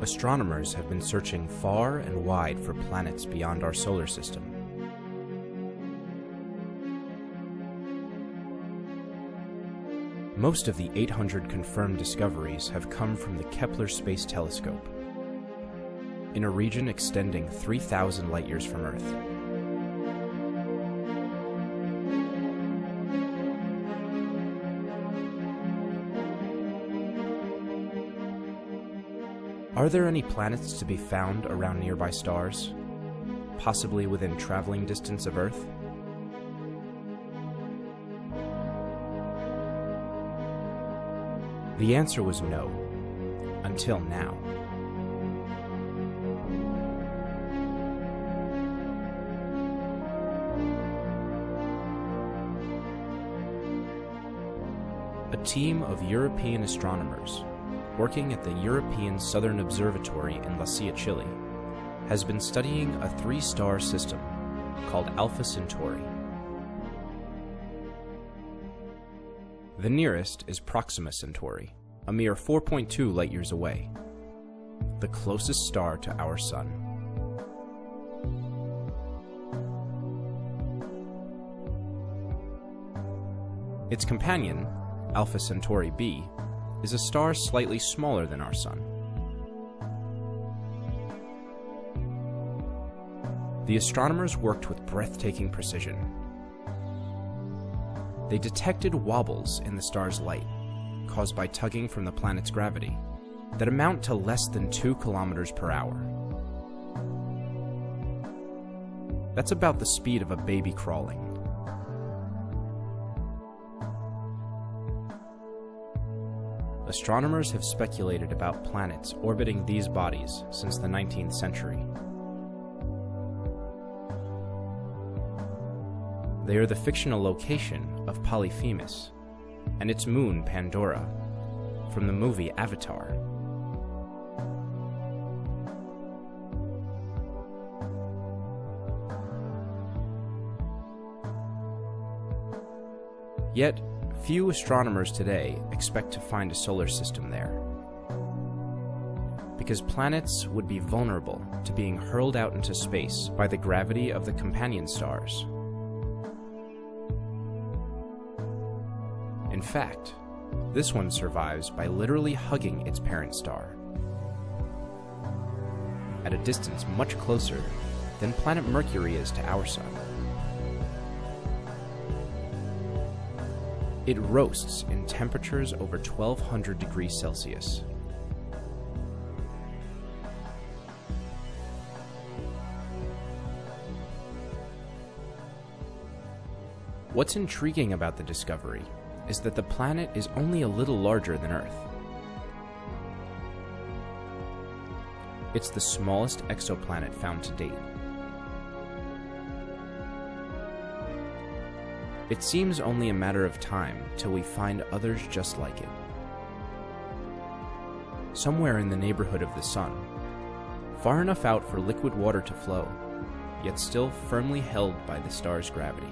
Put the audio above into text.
Astronomers have been searching far and wide for planets beyond our solar system. Most of the 800 confirmed discoveries have come from the Kepler Space Telescope, in a region extending 3,000 light years from Earth. Are there any planets to be found around nearby stars? Possibly within traveling distance of Earth? The answer was no, until now. A team of European astronomers working at the European Southern Observatory in La Silla, Chile, has been studying a three star system called Alpha Centauri. The nearest is Proxima Centauri, a mere 4.2 light years away, the closest star to our Sun. Its companion, Alpha Centauri b, is a star slightly smaller than our Sun. The astronomers worked with breathtaking precision. They detected wobbles in the star's light, caused by tugging from the planet's gravity, that amount to less than 2 kilometers per hour. That's about the speed of a baby crawling. Astronomers have speculated about planets orbiting these bodies since the 19th century. They are the fictional location of Polyphemus and its moon Pandora from the movie Avatar. Yet, Few astronomers today expect to find a solar system there. Because planets would be vulnerable to being hurled out into space by the gravity of the companion stars. In fact, this one survives by literally hugging its parent star. At a distance much closer than planet Mercury is to our Sun. It roasts in temperatures over 1200 degrees Celsius. What's intriguing about the discovery is that the planet is only a little larger than Earth. It's the smallest exoplanet found to date. It seems only a matter of time till we find others just like it. Somewhere in the neighborhood of the Sun, far enough out for liquid water to flow, yet still firmly held by the star's gravity.